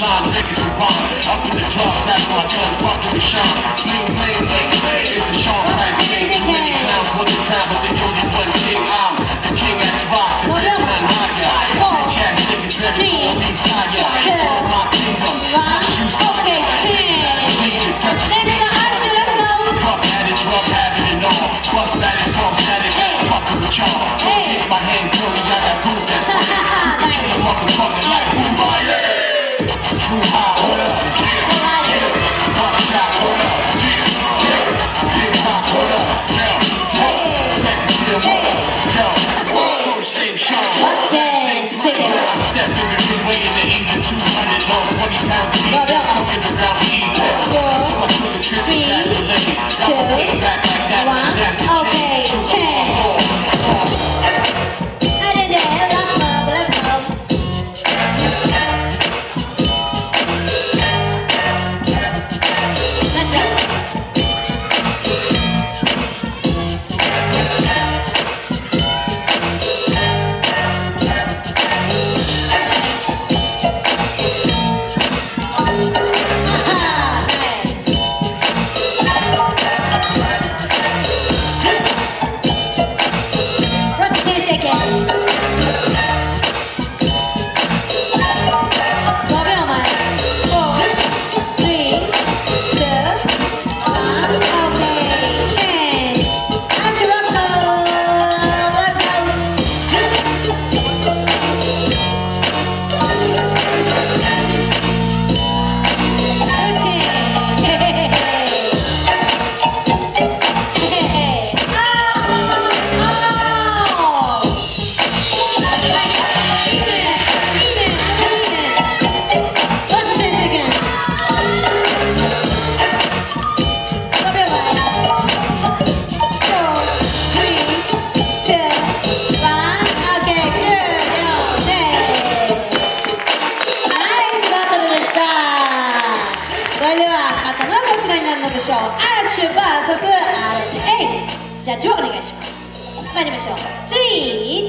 line, niggas who rhyme. Up in the club, tap my gun, fucking with Sean. Bling, bling, bling, bling. It's a Sean Price game. Too many clowns, one in town, but the only one king. I'm the king that's rock, the best man higher. Bitch ass niggas ready for me, sire. All my kingdom, my shoes Okay, ten. Lead the Duchess Then in the usher, let's go. Fuck addict, drug habit and all. Bust baddest, call static. Fucking with y'all. My hands dirty, I got name Sean. Dance, sing it. I step in the ring weighing the even 200 lost 20 pounds of. Okay, しょう。アッシュ VS アレンエイ。ジャッジをお願いします。参りましょう。3、2、